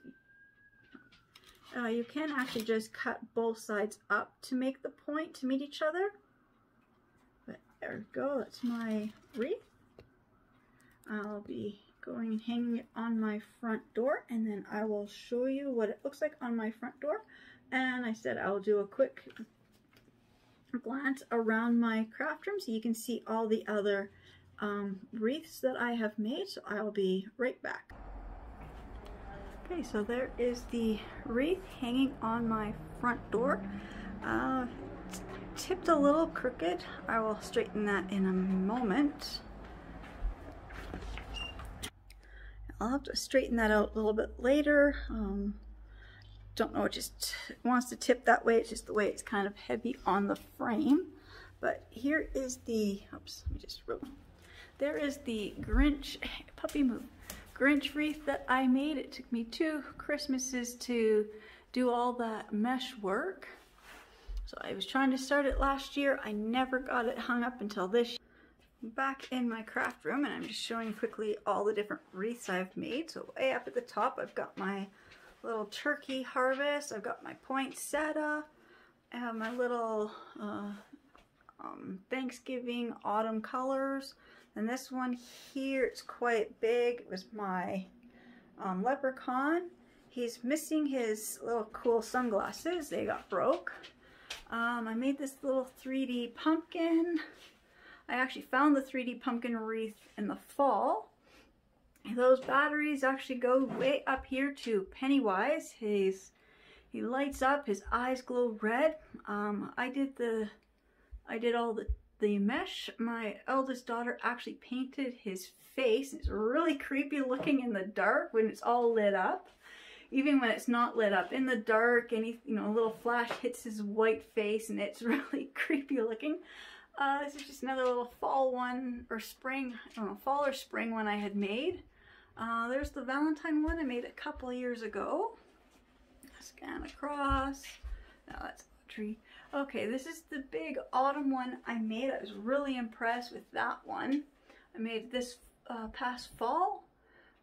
uh, you can actually just cut both sides up to make the point to meet each other. But there we go, that's my wreath. I'll be going and hanging it on my front door and then I will show you what it looks like on my front door. And I said I'll do a quick glance around my craft room so you can see all the other um, wreaths that I have made. So I'll be right back. Okay, so there is the wreath hanging on my front door. Uh, tipped a little crooked. I will straighten that in a moment. I'll have to straighten that out a little bit later. Um, don't know, it just wants to tip that way. It's just the way it's kind of heavy on the frame. But here is the, oops, let me just, there is the Grinch, puppy move, Grinch wreath that I made. It took me two Christmases to do all that mesh work. So I was trying to start it last year. I never got it hung up until this year. Back in my craft room and I'm just showing quickly all the different wreaths I've made. So way up at the top I've got my little turkey harvest. I've got my poinsettia. I have my little uh, um, Thanksgiving autumn colors. And this one here, it's quite big. It was my um, leprechaun. He's missing his little cool sunglasses. They got broke. Um, I made this little 3D pumpkin. I actually found the 3D pumpkin wreath in the fall. Those batteries actually go way up here to Pennywise. He's, he lights up, his eyes glow red. Um, I did the, I did all the the mesh, my eldest daughter actually painted his face. It's really creepy looking in the dark when it's all lit up. Even when it's not lit up. In the dark, any you know, a little flash hits his white face and it's really creepy looking. Uh, this is just another little fall one, or spring, I don't know, fall or spring one I had made. Uh, there's the Valentine one I made a couple years ago. Scan across. Now that's a tree. Okay, this is the big autumn one I made. I was really impressed with that one. I made this uh, past fall.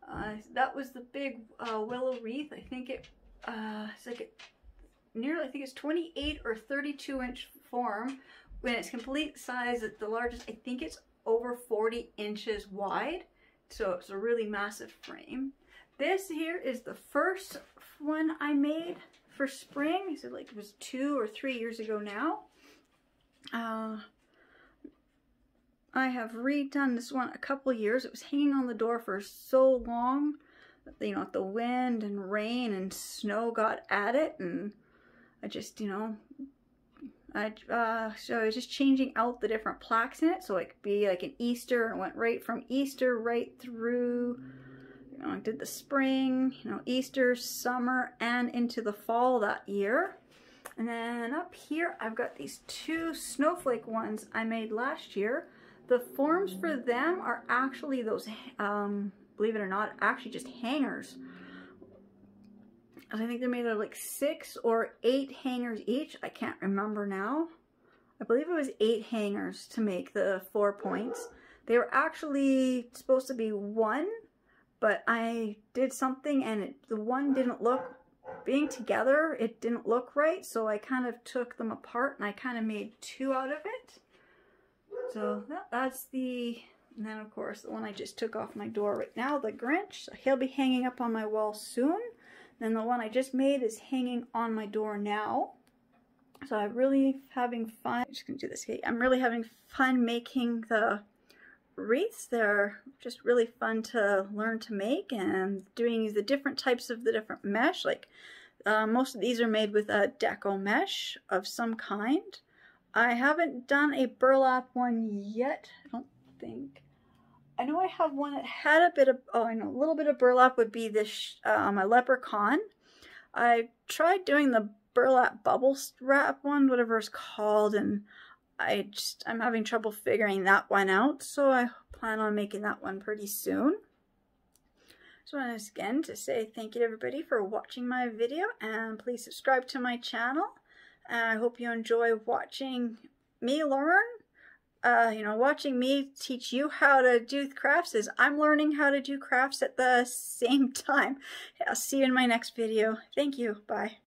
Uh, that was the big uh, willow wreath. I think it, uh, it's like a, nearly, I think it's 28 or 32 inch form. When it's complete size, the largest, I think it's over 40 inches wide. So it's a really massive frame. This here is the first one I made for spring. So like it was two or three years ago now. Uh, I have redone this one a couple years. It was hanging on the door for so long you know, the wind and rain and snow got at it and I just, you know, I, uh, so I was just changing out the different plaques in it so it could be like an Easter It went right from Easter right through know, I did the spring, you know, Easter, summer, and into the fall that year. And then up here, I've got these two snowflake ones I made last year. The forms for them are actually those, um, believe it or not, actually just hangers. I think they're made of like six or eight hangers each. I can't remember now. I believe it was eight hangers to make the four points. They were actually supposed to be one but I did something and it, the one didn't look, being together, it didn't look right, so I kind of took them apart and I kind of made two out of it. So that, that's the, and then of course the one I just took off my door right now, the Grinch, so he'll be hanging up on my wall soon. Then the one I just made is hanging on my door now. So I'm really having fun. I'm just gonna do this. I'm really having fun making the wreaths. They're just really fun to learn to make and doing the different types of the different mesh. Like uh, most of these are made with a deco mesh of some kind. I haven't done a burlap one yet. I don't think. I know I have one that had a bit of, oh, I know, a little bit of burlap would be this, um, a leprechaun. I tried doing the burlap bubble wrap one, whatever it's called, and I just, I'm having trouble figuring that one out, so I plan on making that one pretty soon. So want again to say thank you to everybody for watching my video, and please subscribe to my channel. And I hope you enjoy watching me learn. Uh, you know, watching me teach you how to do crafts is I'm learning how to do crafts at the same time. I'll see you in my next video. Thank you. Bye.